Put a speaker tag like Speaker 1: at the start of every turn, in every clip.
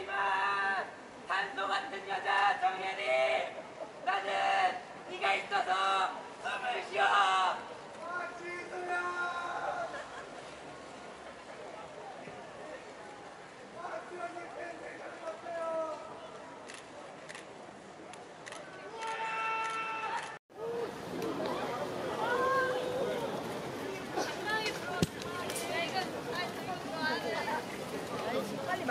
Speaker 1: 이만 단소 같은 여자 정혜리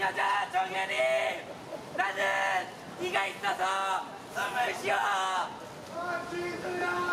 Speaker 1: やじゃとんがりなぜ意外だぞ潰しよ
Speaker 2: う